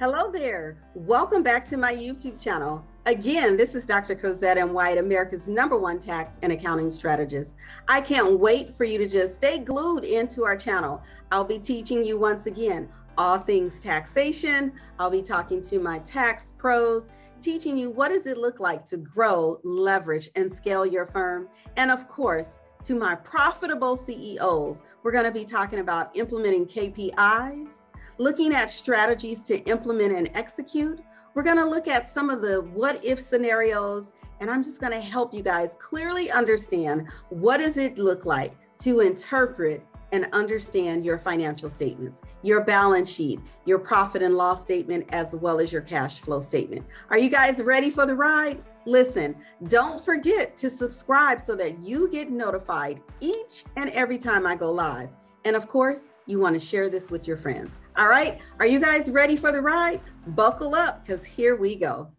Hello there. Welcome back to my YouTube channel. Again, this is Dr. Cozette M. White, America's number one tax and accounting strategist. I can't wait for you to just stay glued into our channel. I'll be teaching you once again all things taxation. I'll be talking to my tax pros, teaching you what does it look like to grow, leverage, and scale your firm. And of course, to my profitable CEOs, we're going to be talking about implementing KPIs looking at strategies to implement and execute. We're going to look at some of the what if scenarios, and I'm just going to help you guys clearly understand what does it look like to interpret and understand your financial statements, your balance sheet, your profit and loss statement, as well as your cash flow statement. Are you guys ready for the ride? Listen, don't forget to subscribe so that you get notified each and every time I go live. And of course, you want to share this with your friends. All right. Are you guys ready for the ride? Buckle up because here we go.